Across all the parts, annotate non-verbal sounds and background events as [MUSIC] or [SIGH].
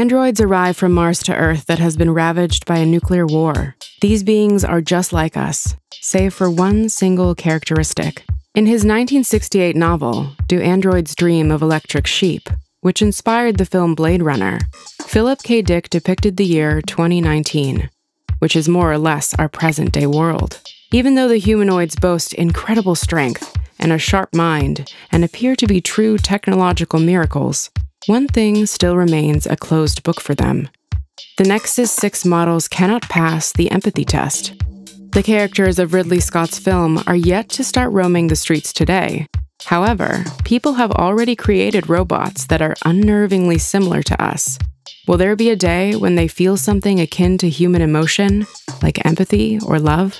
Androids arrive from Mars to Earth that has been ravaged by a nuclear war. These beings are just like us, save for one single characteristic. In his 1968 novel, Do Androids Dream of Electric Sheep, which inspired the film Blade Runner, Philip K. Dick depicted the year 2019, which is more or less our present day world. Even though the humanoids boast incredible strength and a sharp mind and appear to be true technological miracles, one thing still remains a closed book for them. The Nexus 6 models cannot pass the empathy test. The characters of Ridley Scott's film are yet to start roaming the streets today. However, people have already created robots that are unnervingly similar to us. Will there be a day when they feel something akin to human emotion, like empathy or love?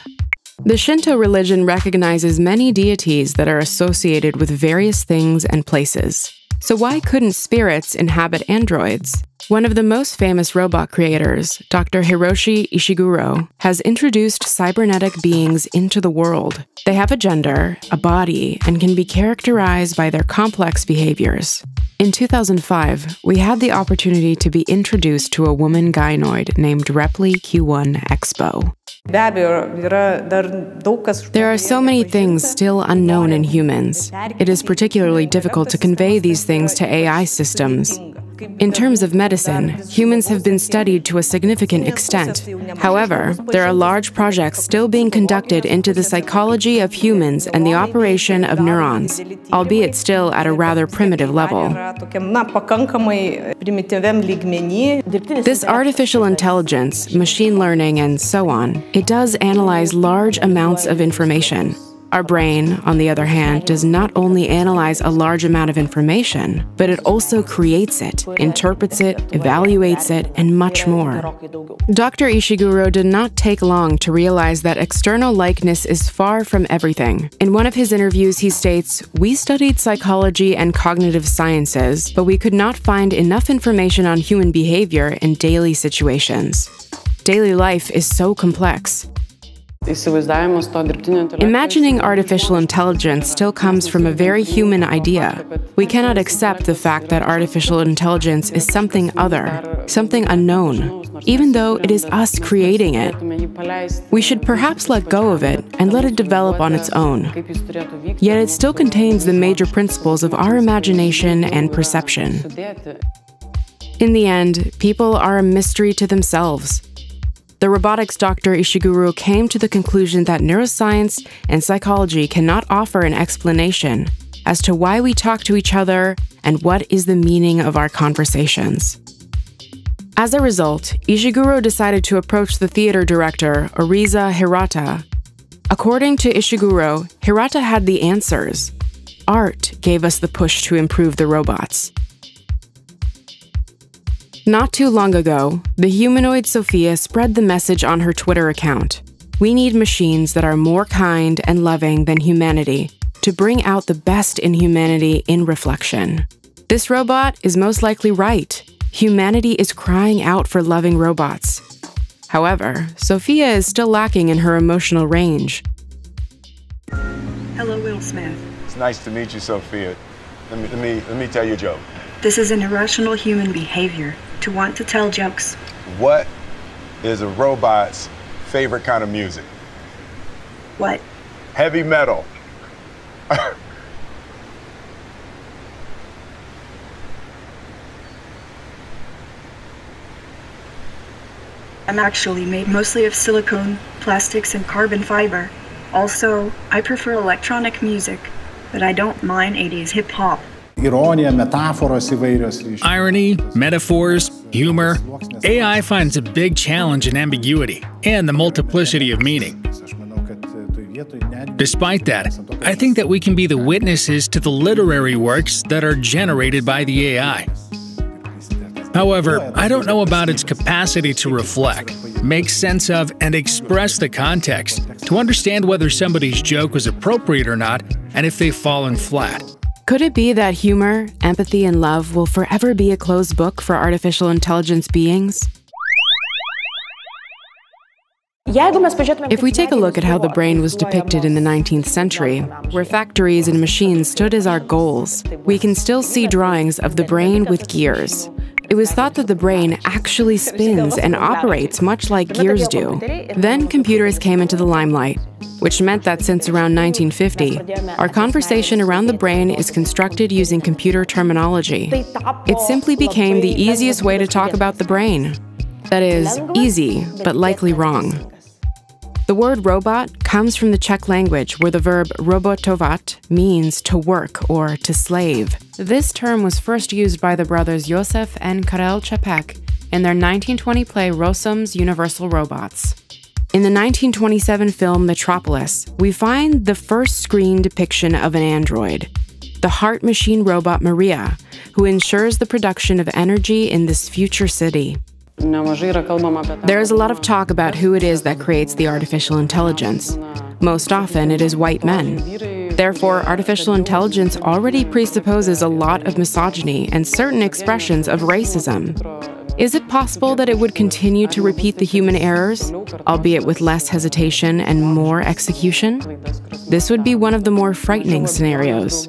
The Shinto religion recognizes many deities that are associated with various things and places. So, why couldn't spirits inhabit androids? One of the most famous robot creators, Dr. Hiroshi Ishiguro, has introduced cybernetic beings into the world. They have a gender, a body, and can be characterized by their complex behaviors. In 2005, we had the opportunity to be introduced to a woman gynoid named Repli Q1 Expo. There are so many things still unknown in humans. It is particularly difficult to convey these things to AI systems. In terms of medicine, humans have been studied to a significant extent. However, there are large projects still being conducted into the psychology of humans and the operation of neurons, albeit still at a rather primitive level. This artificial intelligence, machine learning, and so on, it does analyze large amounts of information. Our brain, on the other hand, does not only analyze a large amount of information, but it also creates it, interprets it, evaluates it, and much more. Dr. Ishiguro did not take long to realize that external likeness is far from everything. In one of his interviews, he states, We studied psychology and cognitive sciences, but we could not find enough information on human behavior in daily situations. Daily life is so complex. Imagining artificial intelligence still comes from a very human idea. We cannot accept the fact that artificial intelligence is something other, something unknown, even though it is us creating it. We should perhaps let go of it and let it develop on its own. Yet it still contains the major principles of our imagination and perception. In the end, people are a mystery to themselves the robotics doctor Ishiguro came to the conclusion that neuroscience and psychology cannot offer an explanation as to why we talk to each other and what is the meaning of our conversations. As a result, Ishiguro decided to approach the theater director, Oriza Hirata. According to Ishiguro, Hirata had the answers. Art gave us the push to improve the robots. Not too long ago, the humanoid Sophia spread the message on her Twitter account. We need machines that are more kind and loving than humanity to bring out the best in humanity in reflection. This robot is most likely right. Humanity is crying out for loving robots. However, Sophia is still lacking in her emotional range. Hello, Will Smith. It's nice to meet you, Sophia. Let me, let me, let me tell you a joke. This is an irrational human behavior to want to tell jokes. What is a robot's favorite kind of music? What? Heavy metal. I'm actually made mostly of silicone, plastics, and carbon fiber. Also, I prefer electronic music, but I don't mind 80s hip hop. Ironija, metaforos įvairios. Irony, metaphors, humor. AI finds a big challenge in ambiguity and the multiplicity of meaning. Despite that, I think that we can be the witnesses to the literary works that are generated by the AI. However, I don't know about its capacity to reflect, make sense of, and express the context to understand whether somebody's joke was appropriate or not and if they've fallen flat. Could it be that humor, empathy, and love will forever be a closed book for artificial intelligence beings? If we take a look at how the brain was depicted in the 19th century, where factories and machines stood as our goals, we can still see drawings of the brain with gears. It was thought that the brain actually [LAUGHS] spins and operates much like gears do. Then computers came into the limelight, which meant that since around 1950, our conversation around the brain is constructed using computer terminology. It simply became the easiest way to talk about the brain. That is, easy, but likely wrong. The word robot comes from the Czech language where the verb robotovat means to work or to slave. This term was first used by the brothers Josef and Karel Čapek in their 1920 play Rossum's Universal Robots. In the 1927 film Metropolis, we find the first screen depiction of an android, the heart machine robot Maria, who ensures the production of energy in this future city. There is a lot of talk about who it is that creates the artificial intelligence. Most often, it is white men. Therefore, artificial intelligence already presupposes a lot of misogyny and certain expressions of racism. Is it possible that it would continue to repeat the human errors, albeit with less hesitation and more execution? This would be one of the more frightening scenarios.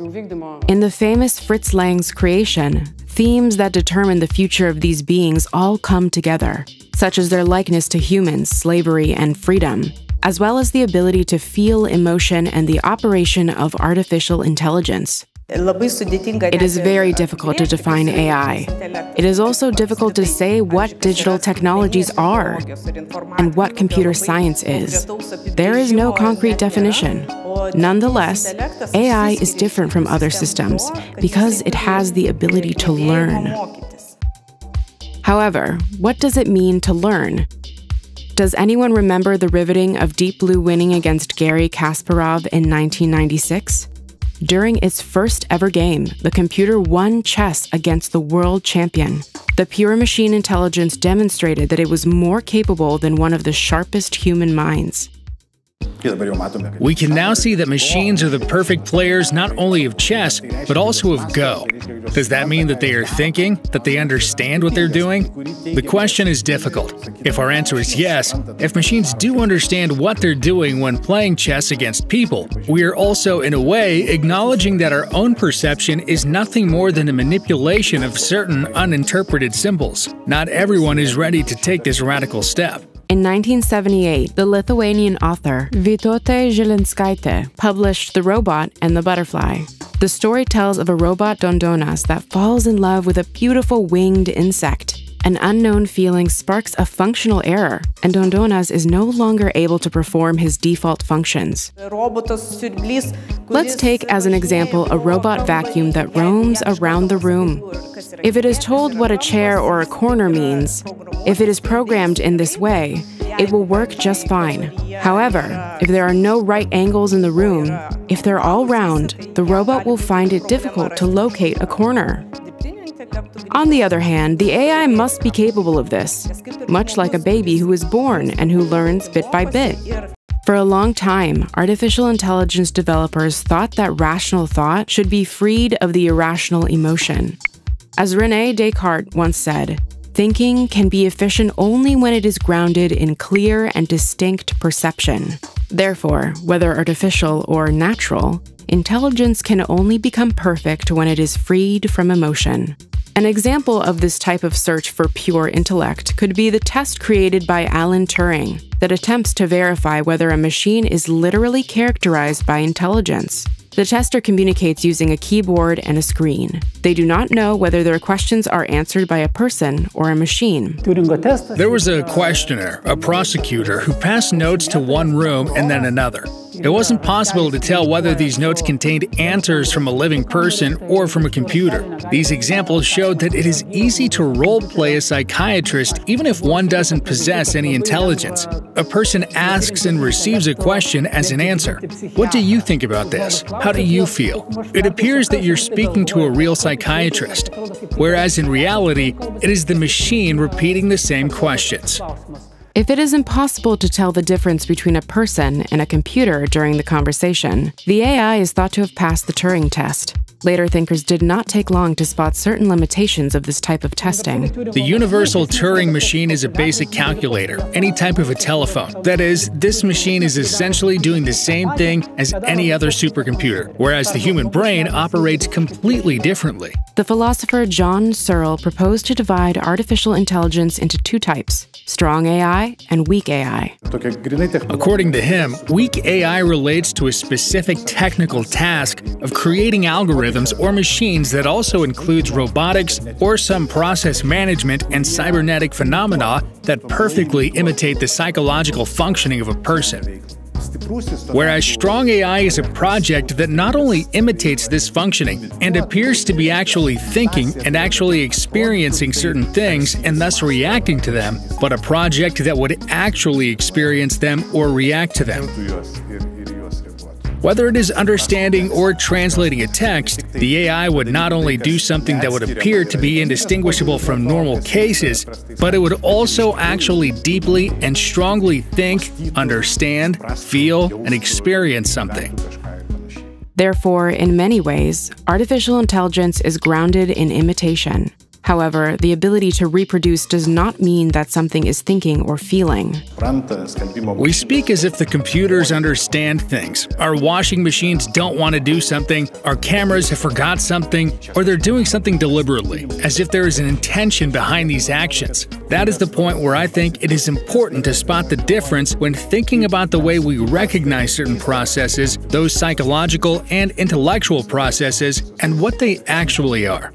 In the famous Fritz Lang's creation, Themes that determine the future of these beings all come together, such as their likeness to humans, slavery, and freedom, as well as the ability to feel emotion and the operation of artificial intelligence. It is very difficult to define AI. It is also difficult to say what digital technologies are and what computer science is. There is no concrete definition. Nonetheless, AI is different from other systems because it has the ability to learn. However, what does it mean to learn? Does anyone remember the riveting of Deep Blue winning against Garry Kasparov in 1996? During its first ever game, the computer won chess against the world champion. The pure machine intelligence demonstrated that it was more capable than one of the sharpest human minds. We can now see that machines are the perfect players not only of chess, but also of Go. Does that mean that they are thinking, that they understand what they're doing? The question is difficult. If our answer is yes, if machines do understand what they're doing when playing chess against people, we are also, in a way, acknowledging that our own perception is nothing more than a manipulation of certain uninterpreted symbols. Not everyone is ready to take this radical step. In 1978, the Lithuanian author Vytautė Žilinskaitė published The Robot and the Butterfly. The story tells of a robot Dondonas that falls in love with a beautiful winged insect. An unknown feeling sparks a functional error, and Dondonas is no longer able to perform his default functions. Let's take as an example a robot vacuum that roams around the room. If it is told what a chair or a corner means, if it is programmed in this way, it will work just fine. However, if there are no right angles in the room, if they're all round, the robot will find it difficult to locate a corner. On the other hand, the AI must be capable of this, much like a baby who is born and who learns bit by bit. For a long time, artificial intelligence developers thought that rational thought should be freed of the irrational emotion. As Rene Descartes once said, Thinking can be efficient only when it is grounded in clear and distinct perception. Therefore, whether artificial or natural, intelligence can only become perfect when it is freed from emotion. An example of this type of search for pure intellect could be the test created by Alan Turing that attempts to verify whether a machine is literally characterized by intelligence. The tester communicates using a keyboard and a screen. They do not know whether their questions are answered by a person or a machine. There was a questioner, a prosecutor, who passed notes to one room and then another. It wasn't possible to tell whether these notes contained answers from a living person or from a computer. These examples showed that it is easy to role play a psychiatrist even if one doesn't possess any intelligence. A person asks and receives a question as an answer. What do you think about this? How do you feel? It appears that you're speaking to a real psychiatrist, whereas in reality, it is the machine repeating the same questions. If it is impossible to tell the difference between a person and a computer during the conversation, the AI is thought to have passed the Turing test. Later thinkers did not take long to spot certain limitations of this type of testing. The Universal Turing machine is a basic calculator, any type of a telephone. That is, this machine is essentially doing the same thing as any other supercomputer, whereas the human brain operates completely differently. The philosopher John Searle proposed to divide artificial intelligence into two types strong AI and weak AI. According to him, weak AI relates to a specific technical task of creating algorithms or machines that also includes robotics or some process management and cybernetic phenomena that perfectly imitate the psychological functioning of a person. Whereas Strong AI is a project that not only imitates this functioning and appears to be actually thinking and actually experiencing certain things and thus reacting to them, but a project that would actually experience them or react to them. Whether it is understanding or translating a text, the AI would not only do something that would appear to be indistinguishable from normal cases, but it would also actually deeply and strongly think, understand, feel, and experience something. Therefore, in many ways, artificial intelligence is grounded in imitation. However, the ability to reproduce does not mean that something is thinking or feeling. We speak as if the computers understand things. Our washing machines don't want to do something, our cameras have forgot something, or they're doing something deliberately, as if there is an intention behind these actions. That is the point where I think it is important to spot the difference when thinking about the way we recognize certain processes, those psychological and intellectual processes, and what they actually are.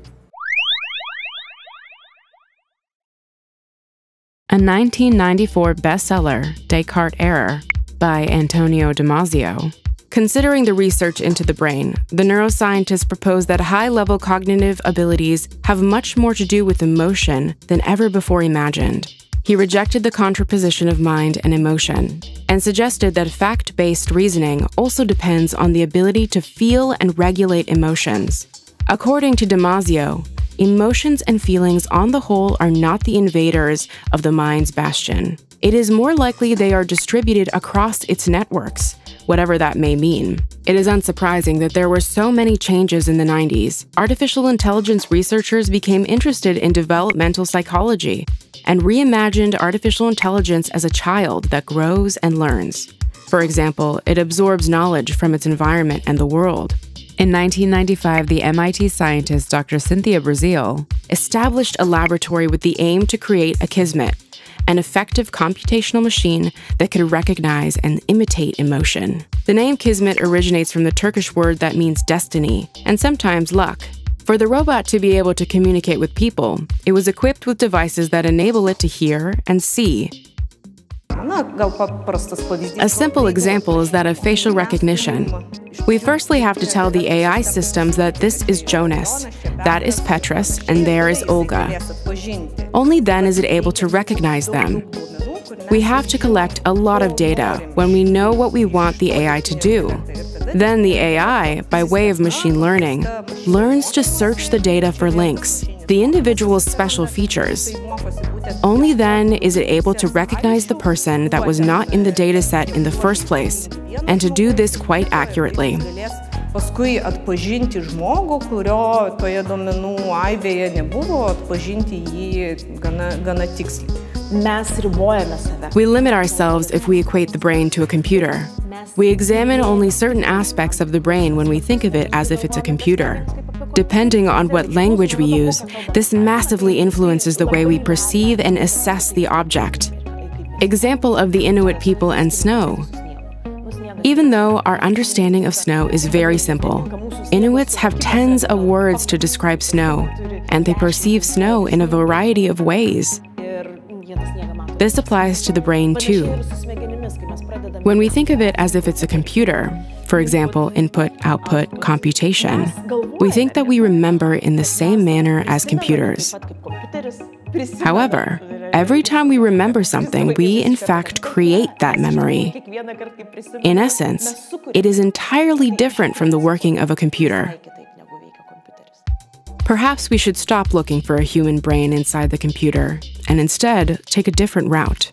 A 1994 bestseller, Descartes' Error, by Antonio Damasio. Considering the research into the brain, the neuroscientists propose that high level cognitive abilities have much more to do with emotion than ever before imagined. He rejected the contraposition of mind and emotion and suggested that fact based reasoning also depends on the ability to feel and regulate emotions. According to Damasio, emotions and feelings on the whole are not the invaders of the mind's bastion. It is more likely they are distributed across its networks, whatever that may mean. It is unsurprising that there were so many changes in the 90s. Artificial intelligence researchers became interested in developmental psychology and reimagined artificial intelligence as a child that grows and learns. For example, it absorbs knowledge from its environment and the world. In 1995, the MIT scientist Dr. Cynthia Breazeal established a laboratory with the aim to create a Kismet, an effective computational machine that could recognize and imitate emotion. The name Kismet originates from the Turkish word that means destiny and sometimes luck. For the robot to be able to communicate with people, it was equipped with devices that enable it to hear and see, a simple example is that of facial recognition. We firstly have to tell the AI systems that this is Jonas, that is Petrus, and there is Olga. Only then is it able to recognize them. We have to collect a lot of data when we know what we want the AI to do. Then the AI, by way of machine learning, learns to search the data for links, the individual's special features. Only then is it able to recognize the person that was not in the data set in the first place, and to do this quite accurately. Paskui atpažinti žmogų, kurio toje duomenų aibėje nebuvo, atpažinti jį gana, gana tiksliai. We limit ourselves if we equate the brain to a computer. We examine only certain aspects of the brain when we think of it as if it's a computer. Depending on what language we use, this massively influences the way we perceive and assess the object. Example of the Inuit people and snow. Even though our understanding of snow is very simple, Inuits have tens of words to describe snow, and they perceive snow in a variety of ways. This applies to the brain too. When we think of it as if it's a computer, for example, input, output, computation, we think that we remember in the same manner as computers. However, every time we remember something, we in fact create that memory. In essence, it is entirely different from the working of a computer. Perhaps we should stop looking for a human brain inside the computer and instead take a different route.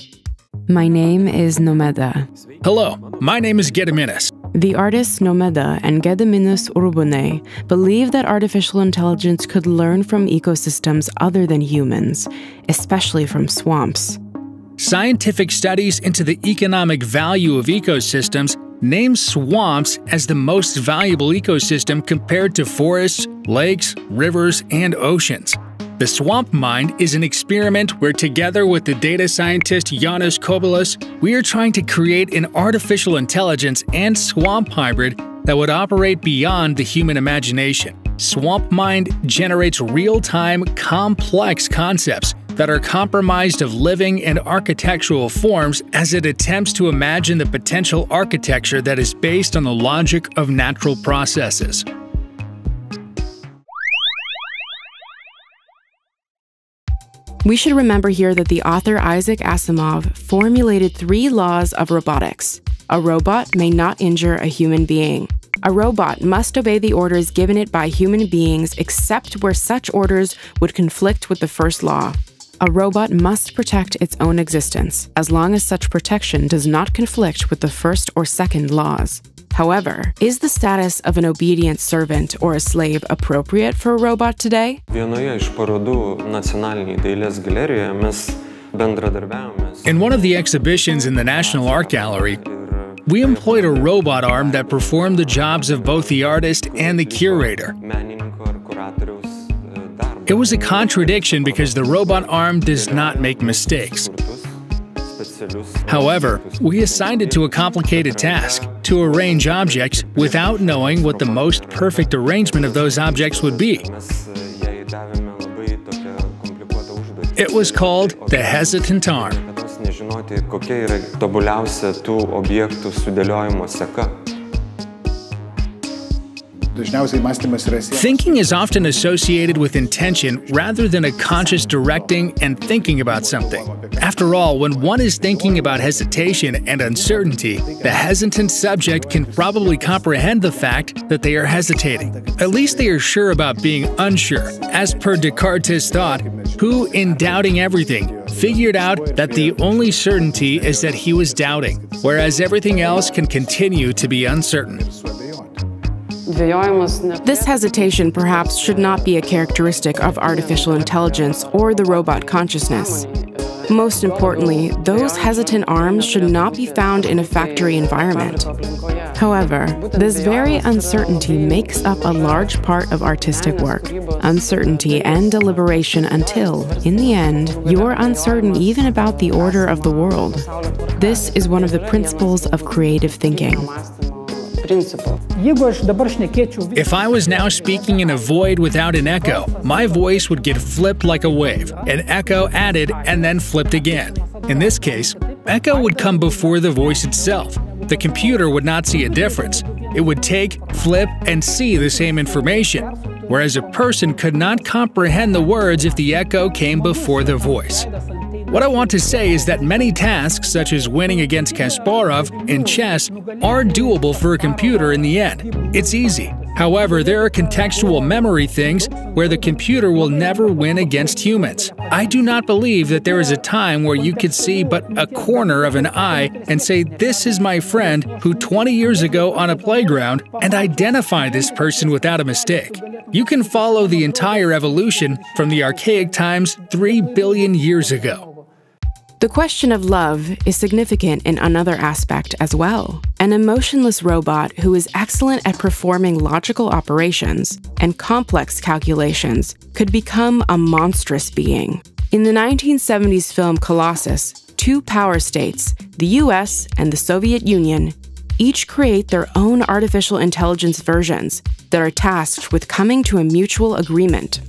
My name is Nomeda. Hello, my name is Gediminas. The artists Nomeda and Gediminas Urbonas believe that artificial intelligence could learn from ecosystems other than humans, especially from swamps. Scientific studies into the economic value of ecosystems name swamps as the most valuable ecosystem compared to forests, lakes, rivers, and oceans. The Swamp Mind is an experiment where, together with the data scientist Janis Kobelis, we are trying to create an artificial intelligence and swamp hybrid that would operate beyond the human imagination. Swamp Mind generates real time, complex concepts that are compromised of living and architectural forms as it attempts to imagine the potential architecture that is based on the logic of natural processes. We should remember here that the author Isaac Asimov formulated three laws of robotics. A robot may not injure a human being. A robot must obey the orders given it by human beings except where such orders would conflict with the first law. A robot must protect its own existence, as long as such protection does not conflict with the first or second laws. However, is the status of an obedient servant or a slave appropriate for a robot today? Vienoje iš parodų nacionalinėje dailės galerijoje mes bendradarbiavome. In one of the exhibitions in the National Art Gallery, we employed a robot arm that performed the jobs of both the artist and the curator. Menininko ar kuratoriaus darbą. It was a contradiction because the robot arm does not make mistakes. However, we assigned it to a complicated task to arrange objects without knowing what the most perfect arrangement of those objects would be. It was called the hesitant arm. Thinking is often associated with intention rather than a conscious directing and thinking about something. After all, when one is thinking about hesitation and uncertainty, the hesitant subject can probably comprehend the fact that they are hesitating. At least they are sure about being unsure, as per Descartes' thought, who, in doubting everything, figured out that the only certainty is that he was doubting, whereas everything else can continue to be uncertain. This hesitation perhaps should not be a characteristic of artificial intelligence or the robot consciousness. Most importantly, those hesitant arms should not be found in a factory environment. However, this very uncertainty makes up a large part of artistic work. Uncertainty and deliberation until, in the end, you're uncertain even about the order of the world. This is one of the principles of creative thinking. Jeigu aš dabar šnekėčiau If I was now speaking in a void without an echo, my voice would get flipped like a wave, an echo added and then flipped again. In this case, echo would come before the voice itself. The computer would not see a difference. It would take, flip, and see the same information, whereas a person could not comprehend the words if the echo came before the voice. What I want to say is that many tasks, such as winning against Kasparov in chess, are doable for a computer in the end. It's easy. However, there are contextual memory things where the computer will never win against humans. I do not believe that there is a time where you could see but a corner of an eye and say, This is my friend who 20 years ago on a playground, and identify this person without a mistake. You can follow the entire evolution from the archaic times 3 billion years ago. The question of love is significant in another aspect as well. An emotionless robot who is excellent at performing logical operations and complex calculations could become a monstrous being. In the 1970s film Colossus, two power states, the US and the Soviet Union, each create their own artificial intelligence versions that are tasked with coming to a mutual agreement.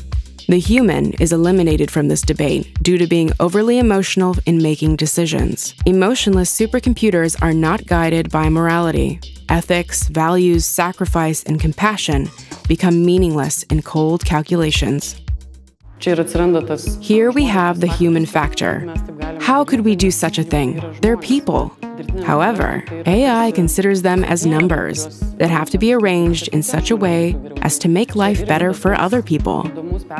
The human is eliminated from this debate due to being overly emotional in making decisions. Emotionless supercomputers are not guided by morality. Ethics, values, sacrifice, and compassion become meaningless in cold calculations. Here we have the human factor. How could we do such a thing? They're people. However, AI considers them as numbers that have to be arranged in such a way as to make life better for other people.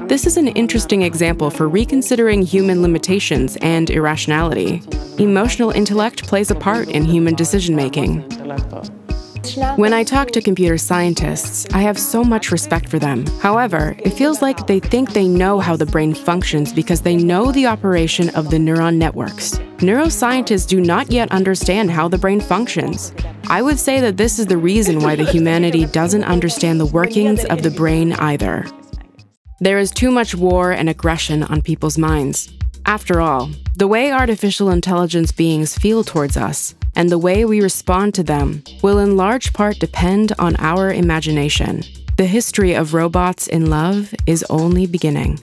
This is an interesting example for reconsidering human limitations and irrationality. Emotional intellect plays a part in human decision making. When I talk to computer scientists, I have so much respect for them. However, it feels like they think they know how the brain functions because they know the operation of the neuron networks. Neuroscientists do not yet understand how the brain functions. I would say that this is the reason why the humanity doesn't understand the workings of the brain either. There is too much war and aggression on people's minds. After all, the way artificial intelligence beings feel towards us and the way we respond to them will in large part depend on our imagination. The history of robots in love is only beginning.